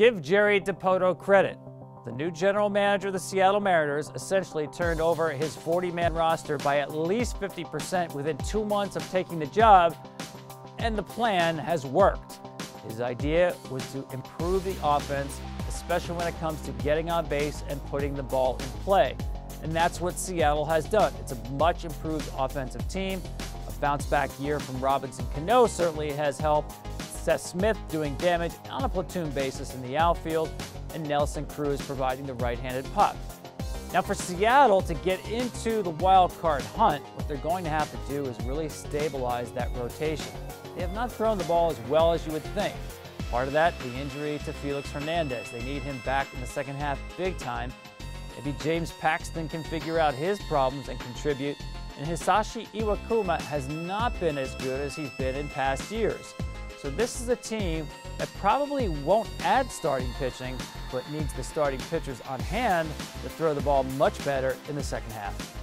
Give Jerry Dipoto credit. The new general manager of the Seattle Mariners essentially turned over his 40 man roster by at least 50% within two months of taking the job, and the plan has worked. His idea was to improve the offense, especially when it comes to getting on base and putting the ball in play. And that's what Seattle has done. It's a much improved offensive team. A bounce back year from Robinson Cano certainly has helped. Seth Smith doing damage on a platoon basis in the outfield, and Nelson Cruz providing the right-handed puck. Now for Seattle to get into the wild card hunt, what they're going to have to do is really stabilize that rotation. They have not thrown the ball as well as you would think. Part of that, the injury to Felix Hernandez. They need him back in the second half big time. Maybe James Paxton can figure out his problems and contribute. And Hisashi Iwakuma has not been as good as he's been in past years. So this is a team that probably won't add starting pitching, but needs the starting pitchers on hand to throw the ball much better in the second half.